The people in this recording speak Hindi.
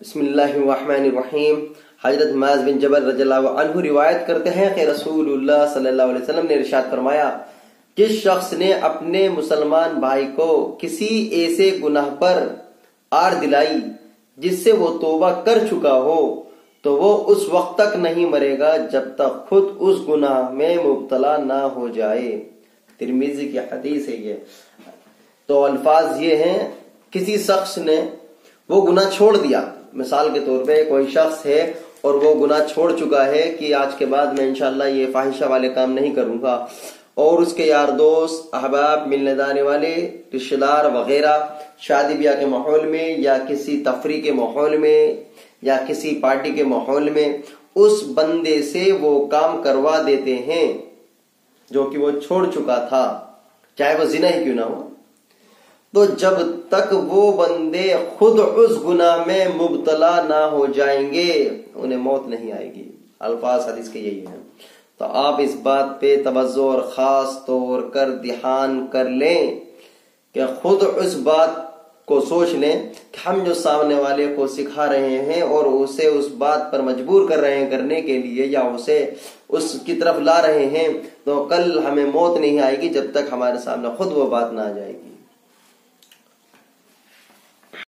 बसमीम हज़रत माज बिन जबर रजल्लाहु रिवायत करते हैं कि रसूलुल्लाह सल्लल्लाहु अलैहि वसल्लम ने इरशाद फरमाया, जिस शख्स ने अपने मुसलमान भाई को किसी ऐसे गुनाह पर आर दिलाई, जिससे वो तोबा कर चुका हो तो वो उस वक्त तक नहीं मरेगा जब तक खुद उस गुनाह में मुबतला ना हो जाए। तिरमीजी की हदीस है ये। तो अल्फाज ये हैं, किसी शख्स ने वो गुनाह छोड़ दिया मिसाल के तौर पे कोई शख्स है और वो गुनाह छोड़ चुका है कि आज के बाद मैं इनशाला ये फाहिशा वाले काम नहीं करूँगा। और उसके यार दोस्त, अहबाब, मिलने जाने वाले, रिश्तेदार वगैरह, शादी ब्याह के माहौल में या किसी तफरी के माहौल में या किसी पार्टी के माहौल में उस बंदे से वो काम करवा देते हैं जो कि वो छोड़ चुका था। चाहे वो जिना ही क्यों ना हो। तो जब तक वो बंदे खुद उस गुना में मुबतला ना हो जाएँगे, उन्हें मौत नहीं आएगी। अल्फाज हदीस के यही है। तो आप इस बात पे तवज्जो और खास तौर कर ध्यान कर लें कि खुद उस बात को सोच लें कि हम जो सामने वाले को सिखा रहे हैं और उसे उस बात पर मजबूर कर रहे हैं करने के लिए या उसे उसकी तरफ़ ला रहे हैं तो कल हमें मौत नहीं आएगी जब तक हमारे सामने खुद वो बात ना आ जाएगी।